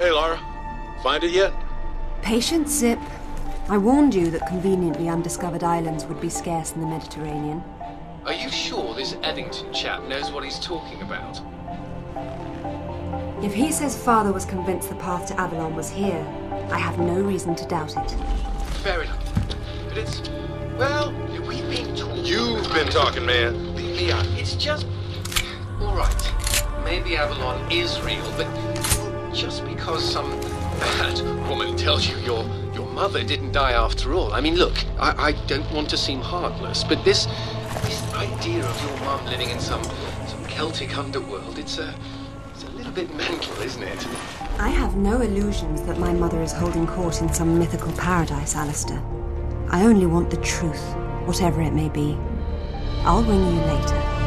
Hey, Lara. Find it yet? Patience, Zip. I warned you that conveniently undiscovered islands would be scarce in the Mediterranean. Are you sure this Eddington chap knows what he's talking about? If he says father was convinced the path to Avalon was here, I have no reason to doubt it. Fair enough. But it's. Well, we've been talking. You've been talking, man. Yeah, it's just. Alright. Maybe Avalon is real, but just because some bad woman tells you your your mother didn't die after all. I mean, look, I, I don't want to seem heartless, but this this idea of your mum living in some some Celtic underworld, it's a it's a little bit mental, isn't it? I have no illusions that my mother is holding court in some mythical paradise, Alister. I only want the truth, whatever it may be. I'll ring you later.